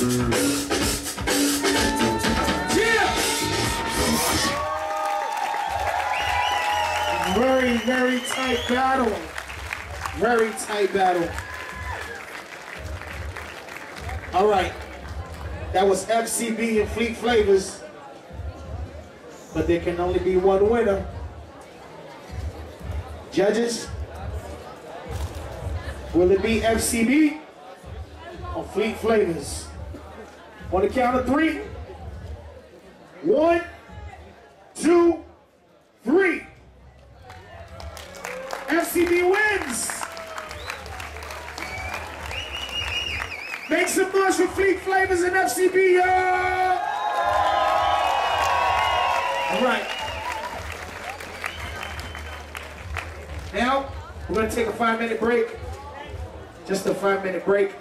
Yeah! Very, very tight battle. Very tight battle. All right. That was FCB and Street Flavours. But there can only be one winner. Judges, will it be FCB or Street Flavours? On the count of three. One, two, three. FCB wins. Make some noise for Street Flavours and FCB, y'all. All right. Now, we're going to take a five minute break. Just a five minute break.